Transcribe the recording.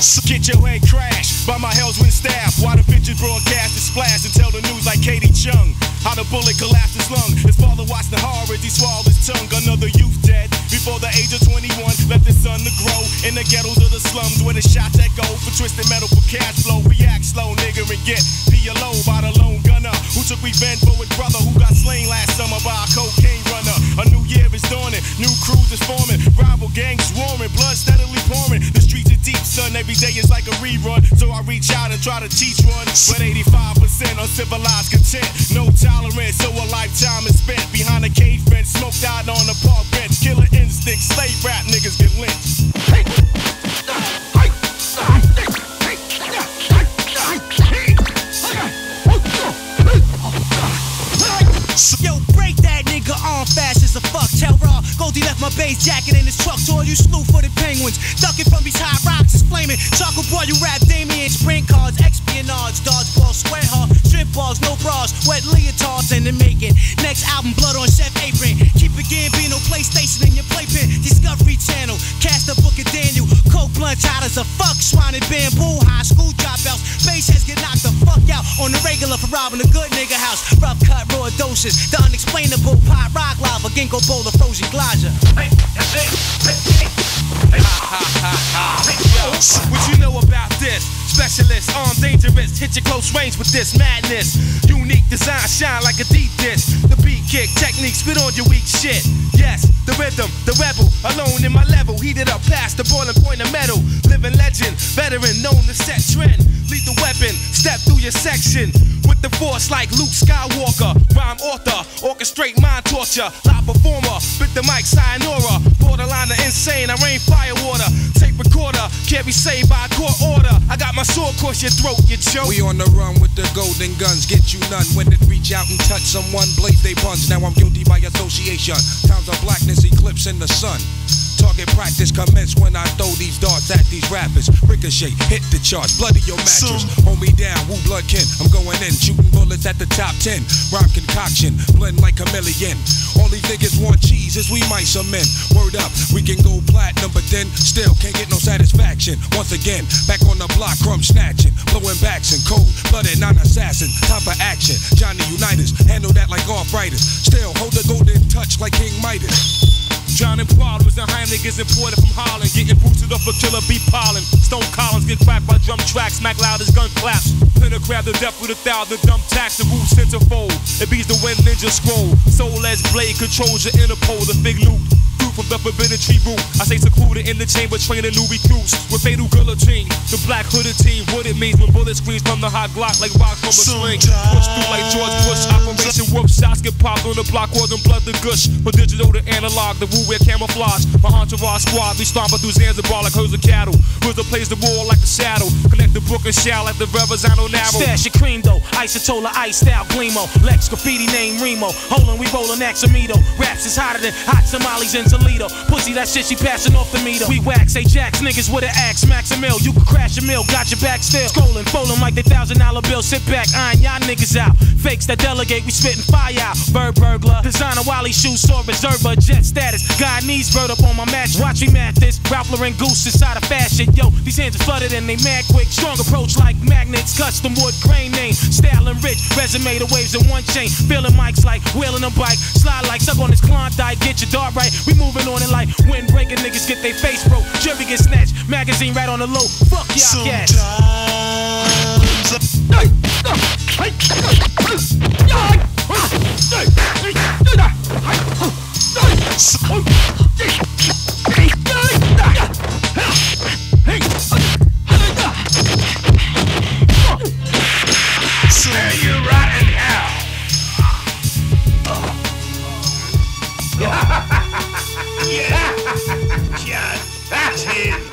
get your head crashed by my Hellz Wind Staff. While the bitches broadcast and splash and tell the news like Katie Chung. How the bullet collapsed his lung. His father watched the horror as he swallowed his tongue. Another youth dead before the age of 21. Left his son to grow in the ghettos of the slums where the shots that go for twisted metal for cash flow. Son. Every day is like a rerun. So I reach out and try to teach one. But 85% uncivilized content, no tolerance. So a lifetime is spent Bass jacket in his truck. To all you slew footed penguins, ducking from these high rocks is flaming. Chocolate boy, you rap Damien, sprint cards, espionage, dodgeball, square in the making. Next album, blood on chef apron. Keep it Gambino, PlayStation in your playpen. Discovery Channel, cast a book of Daniel. Coke blunt hot as a fuck, swine and bamboo, high school dropouts. Bass heads get knocked the fuck out on the regular for robbing a good nigga house. Rough cut, raw doses, the unexplainable pot rock lava, ginkgo bowl of frozen glazer. What you know about this? Specialist, armed, dangerous, hit your close range with this madness. Unique design, shine like a deep dish. The beat kick, technique, spit on your weak shit. Yes, the rhythm, the rebel, alone in my level, heated up past the boiling point of metal. Living legend, veteran, known to set trend. Lead the weapon, step through your section. With the force like Luke Skywalker. Rhyme author, orchestrate mind torture. Live performer, bit the mic, sayonara. Borderline insane, I rain fire water. Tape recorder, can't saved by a court order. I got my sword across your throat, you joke. We on the run with the golden guns, get you none. When it reach out and touch someone, blaze they buns. Now I'm guilty by association. Times of blackness eclipse in the sun. Target practice commence when I throw these darts at these rappers. Ricochet, hit the charts, bloody your mattress. Hold me down, woo blood kin. I'm going in, shooting bullets at the top 10. Rhyme concoction, blend like chameleon. All these niggas want cheese as we might some men. Word up, we can go platinum, but then still can't satisfaction. Once again, back on the block, crumb snatching, blowing backs and cold blooded non-assassin. Time for action, Johnny Unitas, handle that like arthritis. Still hold the golden touch like King Midas. And problems and high niggas imported from Holland. Getting boosted up for killer beat pollen. Stone Collins get cracked by drum tracks, smack loud as gun claps. Pinner crab the death with a thousand dumb tax, the root centerfold. It beats the wind ninja scroll. Soul as blade controls your Interpol, the big loot. From the forbidden tree root. I stay secluded in the chamber, training new recruits with fatal guillotine. The black hooded team, what it means when bullets screams from the hot Glock like rock from a sling. Push through like George Bush. Operation whoop shots get popped on the block, wasn't blood to gush. From digital to analog, the rule wear camouflage. My entourage squad, we stomping through Zanzibar like herds of cattle. RZA plays the roar like a saddle. Connect the brook and shout like the Verrazano narrow. Stash your cream though, isotola, ice style Glimo. Lex graffiti name Remo. Holding, we rollin' Axamito. Raps is hotter than hot tamales in Toledo. Pussy, that shit she passing off the meter. We wax, say jacks, niggas with an axe, max a mill. You can crash a mill, got your back still. Scrolling, folding like they thousand dollar bill. Sit back, iron y'all niggas out. Fakes that delegate, we spittin' fire out. Bird burglar, designer Wally shoes, saw reserver, jet status. Guyanese bird up on my match. Watch me mat this. Ralph Lauren goose inside of fashion. Yo, these hands are flooded and they mad quick. Strong approach like magnets. Custom wood grain name. Style and rich. Resume the waves in one chain. Feeling mics like wheeling a bike. Slide like suck on this Klondike. Get your dart right. We moving on it like wind breaking niggas get their face broke. Jury get snatched. Magazine right on the low. Fuck y'all cats. Sometimes. Yeah. him.